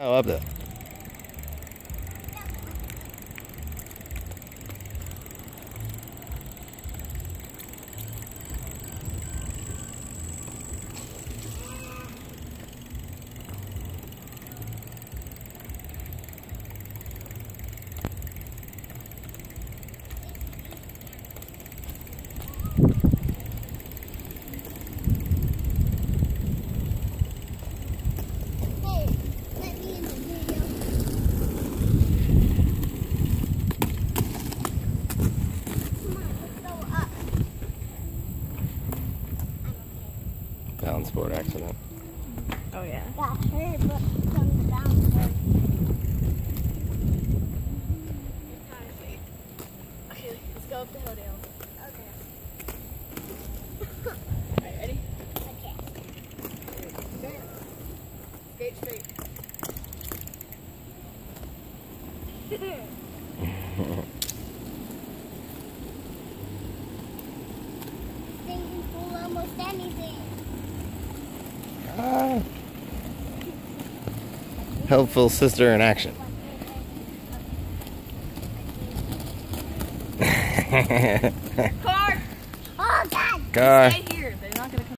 Oh, up there. Balance board accident. Oh yeah. Got hurt, but from the downstairs. Okay, let's go up the hill, Dale. Okay. Alright, ready? Okay. Skate straight. They Helpful sister in action. Car! Oh God! Car.